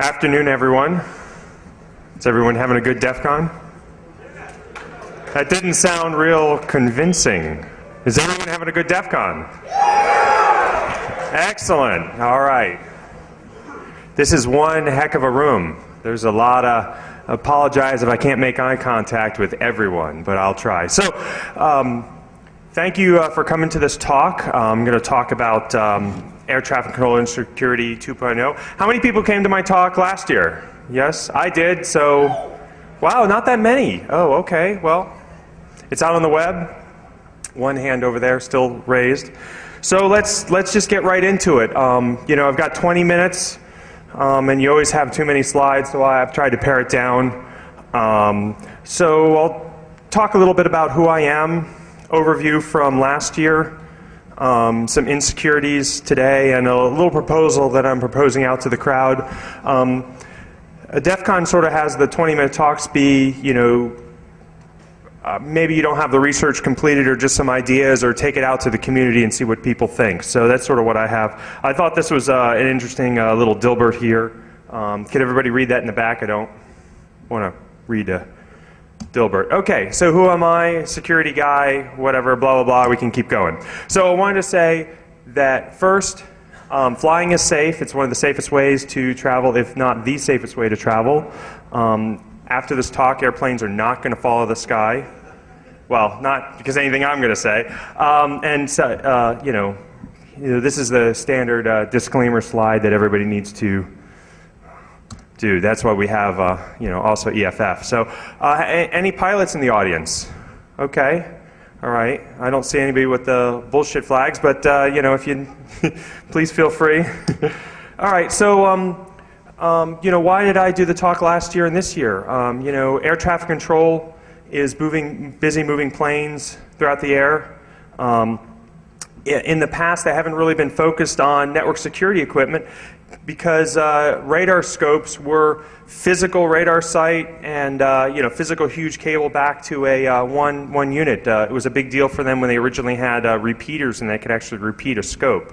Afternoon, everyone. Is everyone having a good DEF CON? That didn't sound real convincing. Is everyone having a good DEF CON? Excellent. All right. This is one heck of a room. There's a lot of. Apologize if I can't make eye contact with everyone, but I'll try. So, um, thank you uh, for coming to this talk. Uh, I'm going to talk about um, air traffic control Insecurity 2.0. How many people came to my talk last year? Yes, I did. So, wow, not that many. Oh, okay. Well, it's out on the web. One hand over there still raised. So let's let's just get right into it. Um, you know, I've got 20 minutes, um, and you always have too many slides, so I've tried to pare it down. Um, so I'll talk a little bit about who I am, overview from last year, um, some insecurities today, and a little proposal that I'm proposing out to the crowd. Um, DEF CON sort of has the 20-minute talks be, you know, uh, maybe you don't have the research completed or just some ideas or take it out to the community and see what people think. So that's sort of what I have. I thought this was uh, an interesting uh, little Dilbert here. Um, can everybody read that in the back? I don't want to read a Dilbert. Okay, so who am I? Security guy, whatever, blah, blah, blah. We can keep going. So I wanted to say that first, um, flying is safe. It's one of the safest ways to travel, if not the safest way to travel. Um, after this talk, airplanes are not going to follow the sky. Well, not because anything I'm going to say. Um, and, so, uh, you, know, you know, this is the standard uh, disclaimer slide that everybody needs to do. That's why we have, uh, you know, also EFF. So, uh, any pilots in the audience? Okay. All right. I don't see anybody with the bullshit flags, but, uh, you know, if you, please feel free. All right. So, um, um, you know, why did I do the talk last year and this year? Um, you know, air traffic control is moving, busy moving planes throughout the air. Um, in the past, they haven't really been focused on network security equipment because uh, radar scopes were physical radar site and uh, you know physical huge cable back to a uh, one one unit. Uh, it was a big deal for them when they originally had uh, repeaters and they could actually repeat a scope.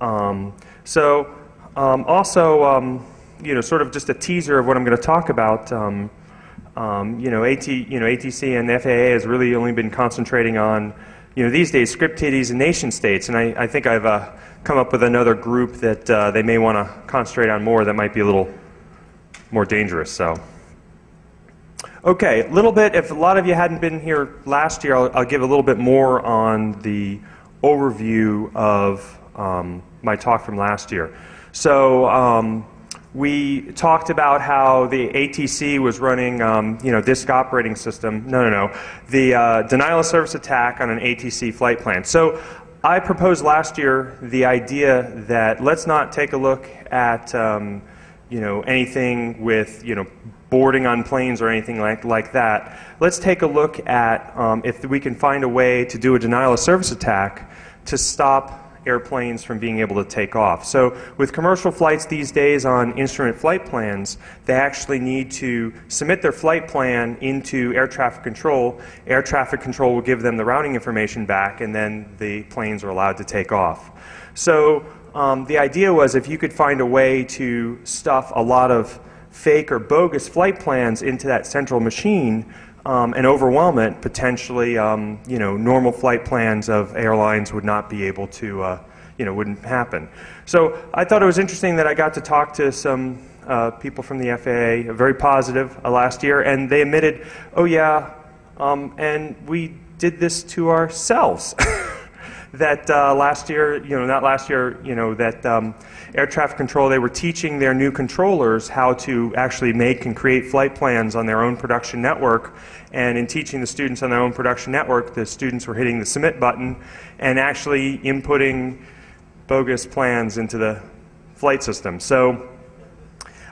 Um, so um, also um, you know, sort of just a teaser of what I'm going to talk about. Um, um, you know, AT, you know, ATC and FAA has really only been concentrating on, you know, these days script kiddies and nation states, and I, I think I've uh, come up with another group that uh, they may want to concentrate on more that might be a little more dangerous. So, okay, a little bit. If a lot of you hadn't been here last year, I'll, I'll give a little bit more on the overview of um, my talk from last year. So. Um, we talked about how the ATC was running, um, you know, disk operating system. No, no, no. The uh, denial of service attack on an ATC flight plan. So I proposed last year the idea that let's not take a look at, um, you know, anything with, you know, boarding on planes or anything like, like that. Let's take a look at um, if we can find a way to do a denial of service attack to stop airplanes from being able to take off. So with commercial flights these days on instrument flight plans, they actually need to submit their flight plan into air traffic control. Air traffic control will give them the routing information back, and then the planes are allowed to take off. So um, the idea was if you could find a way to stuff a lot of fake or bogus flight plans into that central machine, um, and overwhelm it, potentially, um, you know, normal flight plans of airlines would not be able to, uh, you know, wouldn't happen. So I thought it was interesting that I got to talk to some uh, people from the FAA, very positive, uh, last year, and they admitted, oh yeah, um, and we did this to ourselves. that uh, last year, you know, not last year, you know, that um, air traffic control, they were teaching their new controllers how to actually make and create flight plans on their own production network. And in teaching the students on their own production network, the students were hitting the submit button and actually inputting bogus plans into the flight system. So,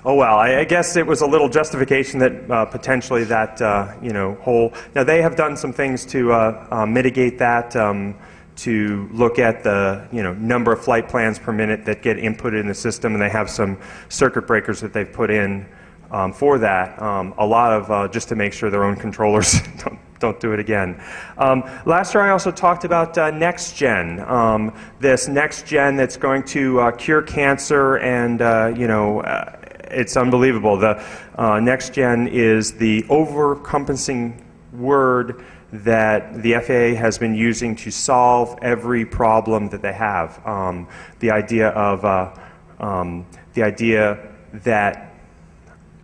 oh well, I, I guess it was a little justification that uh, potentially that, uh, you know, whole. Now, they have done some things to uh, uh mitigate that. Um, to look at the you know, number of flight plans per minute that get inputted in the system, and they have some circuit breakers that they've put in um, for that. Um, a lot of uh, just to make sure their own controllers don't, don't do it again. Um, last year I also talked about uh, next gen, um, this next gen that's going to uh, cure cancer and uh, you know uh, it's unbelievable. The uh, next gen is the overcompassing word that the FAA has been using to solve every problem that they have. Um, the idea of uh, um, the idea that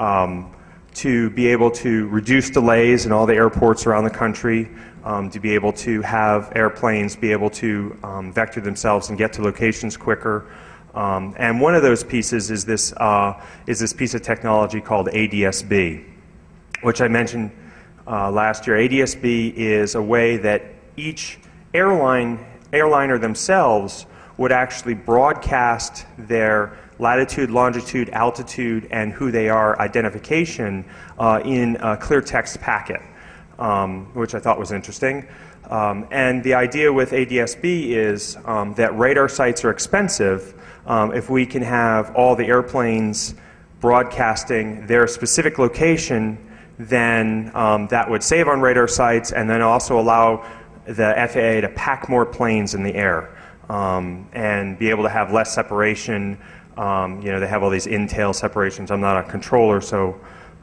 um, to be able to reduce delays in all the airports around the country, um, to be able to have airplanes be able to um, vector themselves and get to locations quicker. Um, and one of those pieces is this, uh, is this piece of technology called ADSB, which I mentioned uh, last year. ADSB is a way that each airline, airliner themselves would actually broadcast their latitude, longitude, altitude, and who they are identification uh, in a clear text packet, um, which I thought was interesting. Um, and the idea with ADSB is um, that radar sites are expensive. Um, if we can have all the airplanes broadcasting their specific location, then um, that would save on radar sites and then also allow the FAA to pack more planes in the air um, and be able to have less separation um, you know, they have all these in-trail separations. I'm not a controller, so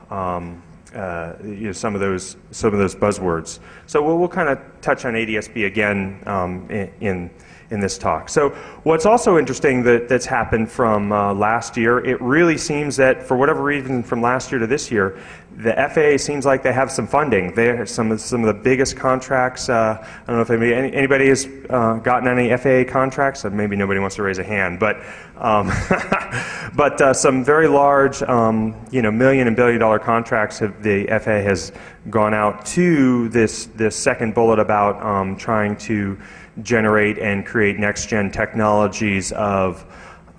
um, uh, you know, some of those some of those buzzwords. So we'll, we'll kind of touch on ADSB again um, in, in, in this talk. So what's also interesting that, that's happened from uh, last year, it really seems that for whatever reason from last year to this year, the FAA seems like they have some funding. They have some of, some of the biggest contracts. Uh, I don't know if anybody, anybody has uh, gotten any FAA contracts. Uh, maybe nobody wants to raise a hand, but um, but uh, some very large, um, you know, million and billion dollar contracts. Have, the FAA has gone out to this this second bullet about um, trying to generate and create next gen technologies of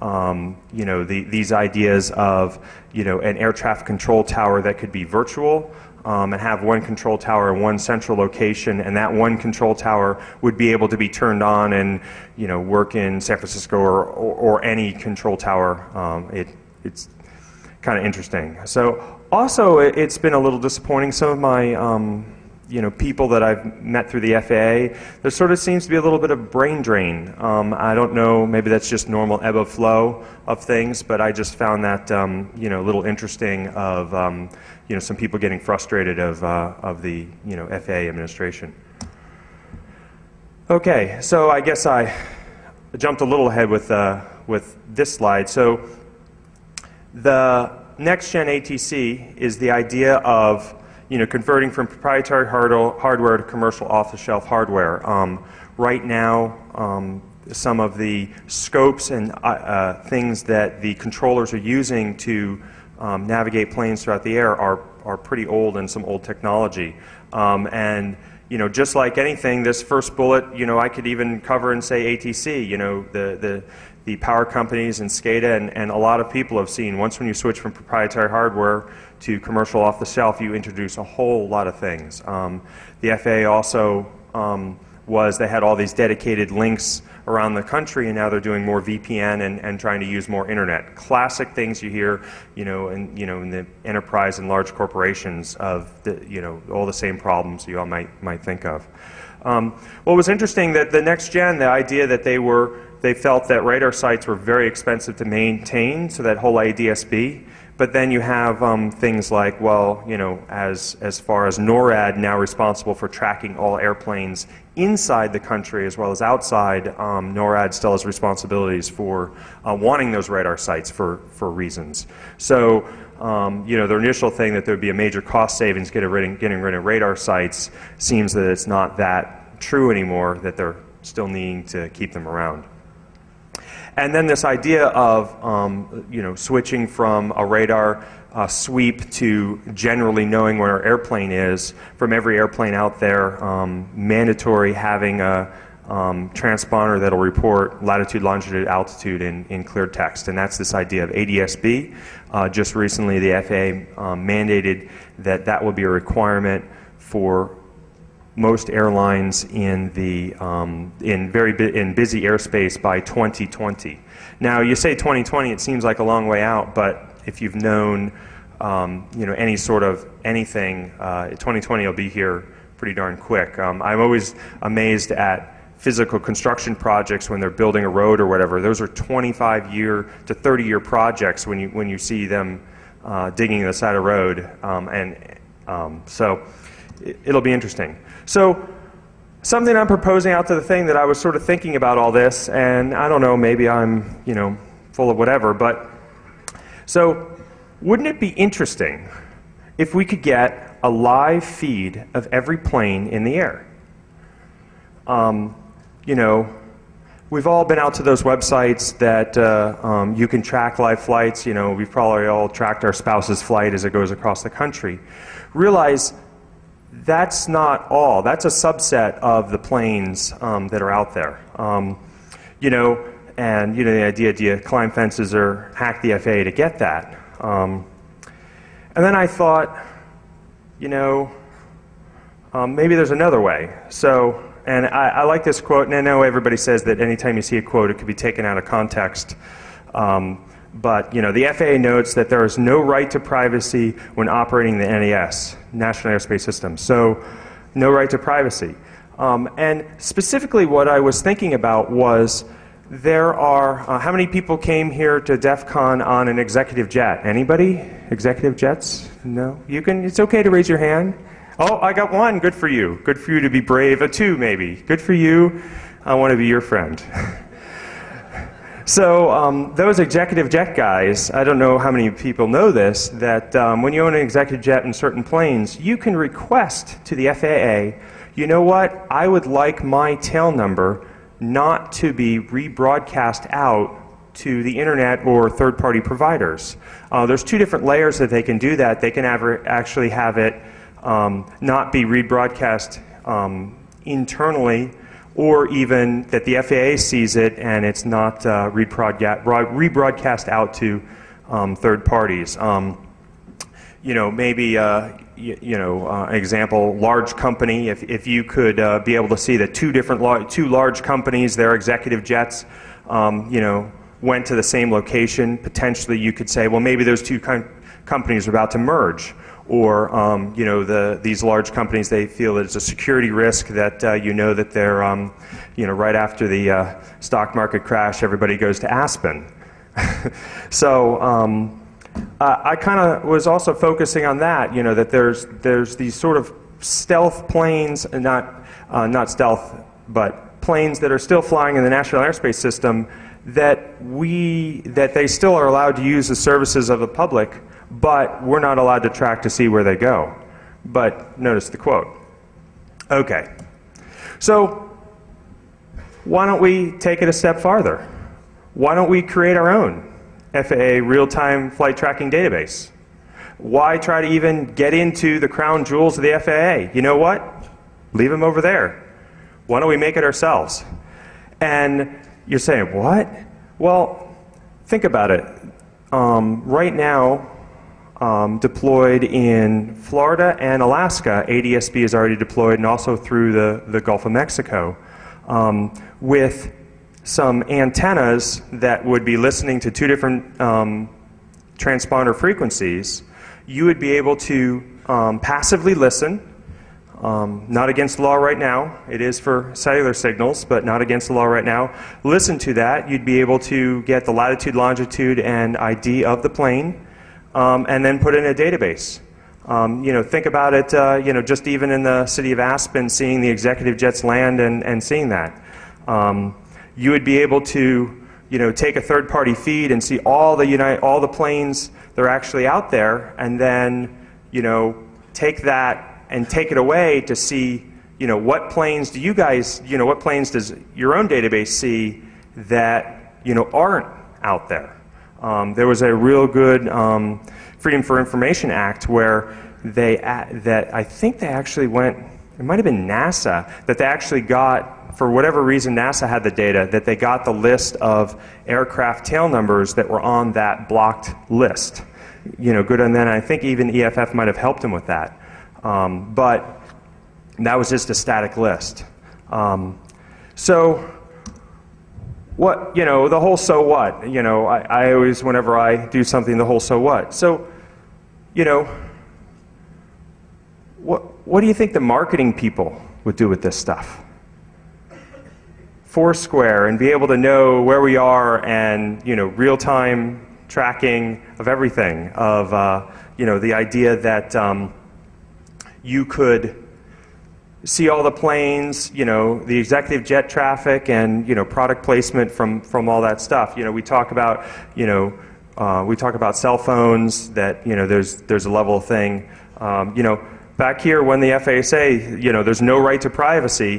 um, you know, the, these ideas of, you know, an air traffic control tower that could be virtual um, and have one control tower in one central location, and that one control tower would be able to be turned on and, you know, work in San Francisco or, or, or any control tower. Um, it, it's kind of interesting. So also, it's been a little disappointing. Some of my um, you know, people that I've met through the FAA, there sort of seems to be a little bit of brain drain. Um, I don't know, maybe that's just normal ebb of flow of things, but I just found that, um, you know, a little interesting of, um, you know, some people getting frustrated of, uh, of the, you know, FAA administration. Okay, so I guess I jumped a little ahead with, uh, with this slide. So the next gen ATC is the idea of you know, converting from proprietary hardware to commercial off-the-shelf hardware. Um, right now, um, some of the scopes and uh, uh, things that the controllers are using to um, navigate planes throughout the air are, are pretty old and some old technology. Um, and you know, just like anything, this first bullet, you know, I could even cover and say ATC. You know, the the the power companies and SCADA and, and a lot of people have seen once when you switch from proprietary hardware to commercial off the shelf, you introduce a whole lot of things. Um, the FAA also um, was they had all these dedicated links around the country, and now they're doing more VPN and, and trying to use more internet. Classic things you hear, you know, in you know in the enterprise and large corporations of the you know all the same problems you all might might think of. Um, what was interesting that the next gen, the idea that they were they felt that radar sites were very expensive to maintain, so that whole ADSB. But then you have um, things like, well, you know, as, as far as NORAD now responsible for tracking all airplanes inside the country as well as outside, um, NORAD still has responsibilities for uh, wanting those radar sites for, for reasons. So, um, you know, the initial thing that there would be a major cost savings getting rid, getting rid of radar sites seems that it's not that true anymore, that they're still needing to keep them around. And then this idea of um, you know switching from a radar uh, sweep to generally knowing where our airplane is from every airplane out there, um, mandatory having a um, transponder that'll report latitude, longitude, altitude in, in clear text. And that's this idea of ADSB. Uh, just recently, the FAA um, mandated that that will be a requirement for most airlines in the um, in very bu in busy airspace by 2020. Now you say 2020, it seems like a long way out, but if you've known um, you know any sort of anything, uh, 2020 will be here pretty darn quick. Um, I'm always amazed at physical construction projects when they're building a road or whatever. Those are 25 year to 30 year projects when you when you see them uh, digging the side of the road. Um, and um, so it'll be interesting. So something I'm proposing out to the thing that I was sort of thinking about all this, and I don't know, maybe I'm, you know, full of whatever, but so wouldn't it be interesting if we could get a live feed of every plane in the air? Um, you know, we've all been out to those websites that uh, um, you can track live flights. You know, we've probably all tracked our spouse's flight as it goes across the country. Realize that's not all. That's a subset of the planes um, that are out there. Um, you know, and you know the idea: do you climb fences or hack the FAA to get that? Um, and then I thought, you know, um, maybe there's another way. So and I, I, like this quote, and I know everybody says that anytime you see a quote, it could be taken out of context. Um, but you know, the FAA notes that there is no right to privacy when operating the NAS, National Airspace System. So, no right to privacy. Um, and specifically, what I was thinking about was there are uh, how many people came here to DEF CON on an executive jet? Anybody? Executive jets? No. You can. It's okay to raise your hand. Oh, I got one. Good for you. Good for you to be brave. A two, maybe. Good for you. I want to be your friend. so, um, those executive jet guys, I don't know how many people know this, that um, when you own an executive jet in certain planes, you can request to the FAA, you know what, I would like my tail number not to be rebroadcast out to the internet or third party providers. Uh, there's two different layers that they can do that. They can actually have it um, not be rebroadcast um, internally, or even that the FAA sees it and it's not uh, rebroadcast out to um, third parties. Um, you know, maybe, uh, you, know, uh, example, large company, if, if you could uh, be able to see that two different, two large companies, their executive jets, um, you know, went to the same location, potentially you could say, well, maybe those two com- companies are about to merge or um, you know the, these large companies they feel that it's a security risk that uh, you know that they're um, you know right after the uh, stock market crash everybody goes to Aspen. So um, uh, I kind of was also focusing on that you know that there's there's these sort of stealth planes not uh, not stealth but planes that are still flying in the national airspace system that we that they still are allowed to use the services of the public but we're not allowed to track to see where they go. But notice the quote. Okay. So, why don't we take it a step farther? Why don't we create our own FAA real time flight tracking database? Why try to even get into the crown jewels of the FAA? You know what? Leave them over there. Why don't we make it ourselves? And you're saying, what? Well, think about it. Um, right now, um, deployed in Florida and Alaska. ADSB is already deployed and also through the, the Gulf of Mexico um, with some antennas that would be listening to two different um, transponder frequencies. You would be able to um, passively listen. Um, not against the law right now. It is for cellular signals, but not against the law right now. Listen to that. You'd be able to get the latitude, longitude, and ID of the plane um, and then put it in a database. Um, you know, think about it, uh, you know, just even in the city of Aspen, seeing the executive jets land and, and seeing that. Um, you would be able to, you know, take a third-party feed and see all the, United, all the planes that are actually out there, and then, you know, take that and take it away to see, you know, what planes do you guys, you know, what planes does your own database see that, you know, aren't out there? Um, there was a real good um, Freedom for Information Act where they that I think they actually went. It might have been NASA that they actually got for whatever reason NASA had the data that they got the list of aircraft tail numbers that were on that blocked list. You know, good and then I think even EFF might have helped them with that. Um, but that was just a static list. Um, so what, you know, the whole so what. You know, I, I always, whenever I do something, the whole so what. So, you know, what, what do you think the marketing people would do with this stuff? Foursquare and be able to know where we are and, you know, real time tracking of everything, of uh, you know the idea that um, you could see all the planes, you know, the executive jet traffic, and you know product placement from from all that stuff. You know, we talk about you know uh, we talk about cell phones that you know there's there's a level of thing. Um, you know, back here when the FAA say you know there's no right to privacy.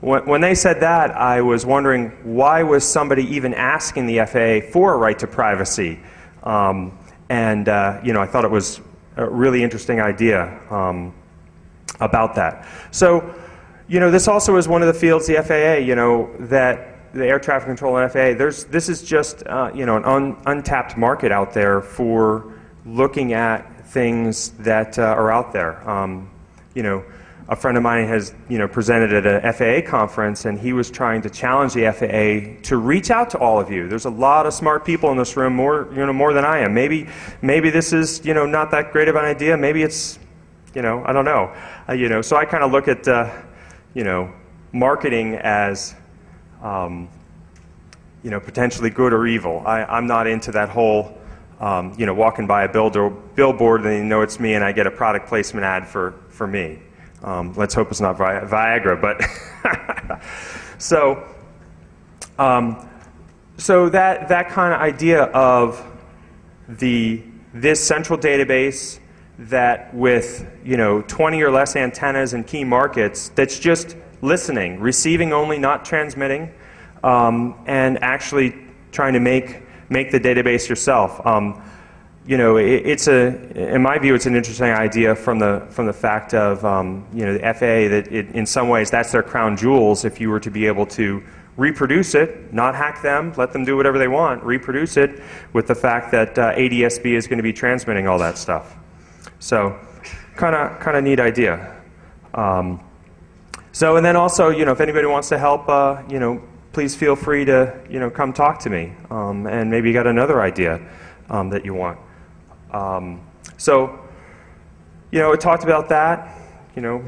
When they said that, I was wondering why was somebody even asking the FAA for a right to privacy? Um, and uh, you know, I thought it was a really interesting idea um, about that. So, you know, this also is one of the fields the FAA, you know, that the air traffic control and FAA. There's this is just uh, you know an un, untapped market out there for looking at things that uh, are out there. Um, you know a friend of mine has you know, presented at a FAA conference, and he was trying to challenge the FAA to reach out to all of you. There's a lot of smart people in this room, more, you know, more than I am. Maybe, maybe this is you know, not that great of an idea. Maybe it's, you know, I don't know. Uh, you know, so I kind of look at, uh, you know, marketing as, um, you know, potentially good or evil. I, I'm not into that whole, um, you know, walking by a billboard and you know it's me and I get a product placement ad for, for me. Um, let's hope it's not Vi Viagra, but so um, so that that kind of idea of the this central database that with you know 20 or less antennas in key markets that's just listening, receiving only, not transmitting, um, and actually trying to make make the database yourself. Um, you know, it, it's a, in my view, it's an interesting idea from the, from the fact of, um, you know, the FAA that it, in some ways that's their crown jewels if you were to be able to reproduce it, not hack them, let them do whatever they want, reproduce it with the fact that uh, ADSB is going to be transmitting all that stuff. So, kind of, kind of neat idea. Um, so, and then also, you know, if anybody wants to help, uh, you know, please feel free to, you know, come talk to me, um, and maybe you got another idea um, that you want. Um, so, you know, it talked about that. You know,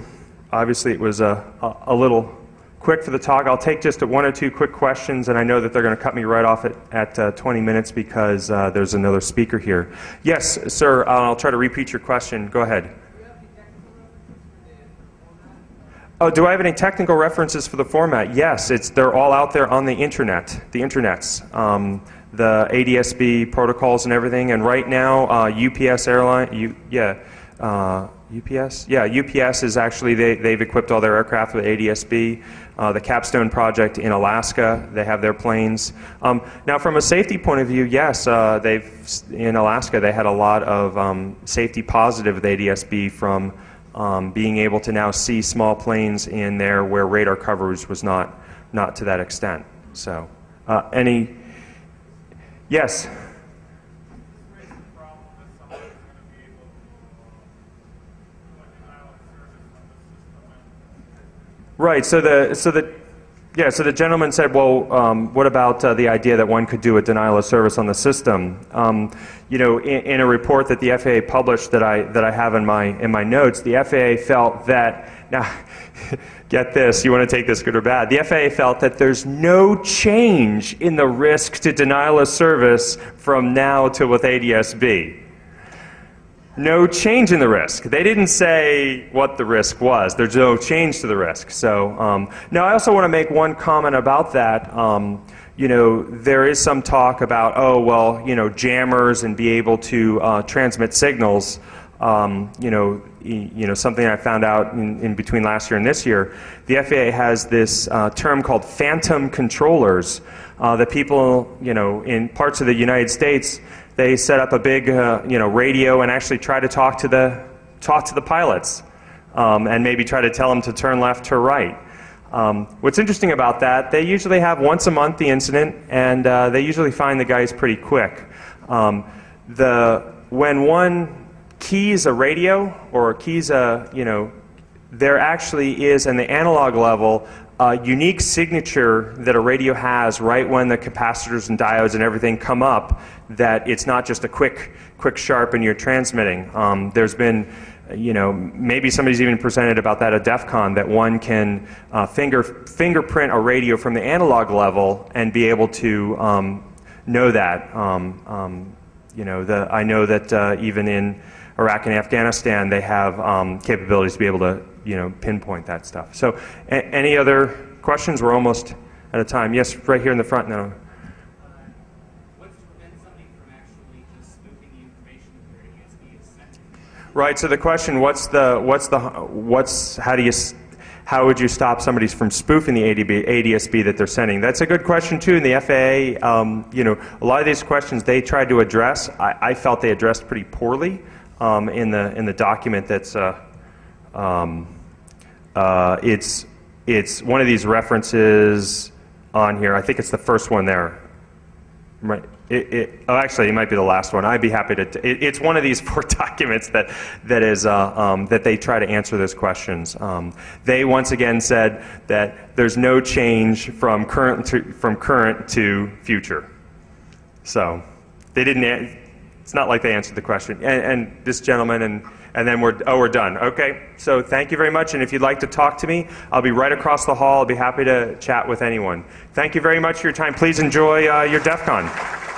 obviously it was a, a, a, little quick for the talk. I'll take just one or two quick questions, and I know that they're going to cut me right off at, at uh, 20 minutes because uh, there's another speaker here. Yes, sir, I'll try to repeat your question. Go ahead. Oh, do I have any technical references for the format? Yes, it's, they're all out there on the internet, the internets. Um, the ADSB protocols and everything. And right now, uh, UPS airline, U, yeah, uh, UPS, yeah, UPS is actually they they've equipped all their aircraft with ADSB. Uh, the Capstone project in Alaska, they have their planes. Um, now, from a safety point of view, yes, uh, they've in Alaska they had a lot of um, safety positive with ADSB from um, being able to now see small planes in there where radar coverage was not not to that extent. So, uh, any Yes. Right. So the so the yeah. So the gentleman said, "Well, um, what about uh, the idea that one could do a denial of service on the system?" Um, you know, in, in, a report that the FAA published that I that I have in my in my notes, the FAA felt that now. get this, you want to take this good or bad. The FAA felt that there's no change in the risk to denial of service from now to with ADSB. No change in the risk. They didn't say what the risk was. There's no change to the risk. So um, now I also want to make one comment about that. Um, you know, there is some talk about, oh, well, you know, jammers and be able to uh, transmit signals. Um, you know, you know, something I found out in, in, between last year and this year, the FAA has this uh, term called phantom controllers. Uh, that people, you know, in parts of the United States, they set up a big, uh, you know, radio and actually try to talk to the talk to the pilots, um, and maybe try to tell them to turn left to right. Um, what's interesting about that, they usually have once a month the incident, and uh, they usually find the guys pretty quick. Um, the when one keys a radio or keys a, you know, there actually is, in the analog level, a unique signature that a radio has right when the capacitors and diodes and everything come up that it's not just a quick, quick sharp and you're transmitting. Um, there's been, you know, maybe somebody's even presented about that at DEF CON that one can uh, finger, fingerprint a radio from the analog level and be able to um, know that. Um, um, you know, the, I know that uh, even in Iraq and Afghanistan, they have um, capabilities to be able to, you know, pinpoint that stuff. So, a- any other questions? We're almost out of time. Yes, right here in the front now. What's to prevent somebody from actually just spoofing the information that their ADSB is sending? Right. So the question, what's the, what's the, what's, how do you, how would you stop somebody from spoofing the ADB, ADSB that they're sending? That's a good question too. In the FAA, um, you know, a lot of these questions they tried to address. I, I felt they addressed pretty poorly um, in the in the document that's. Uh, um, uh, it's it's one of these references on here. I think it's the first one there. Right. It, it, oh, actually, it might be the last one. I'd be happy to. It, it's one of these four documents that that is uh, um, that they try to answer those questions. Um, they once again said that there's no change from current to, from current to future. So they didn't. It's not like they answered the question. And, and this gentleman and. And then we're, oh, we're done. Okay. So thank you very much. And if you'd like to talk to me, I'll be right across the hall. I'll be happy to chat with anyone. Thank you very much for your time. Please enjoy uh, your DEF CON.